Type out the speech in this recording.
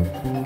Mm-hmm.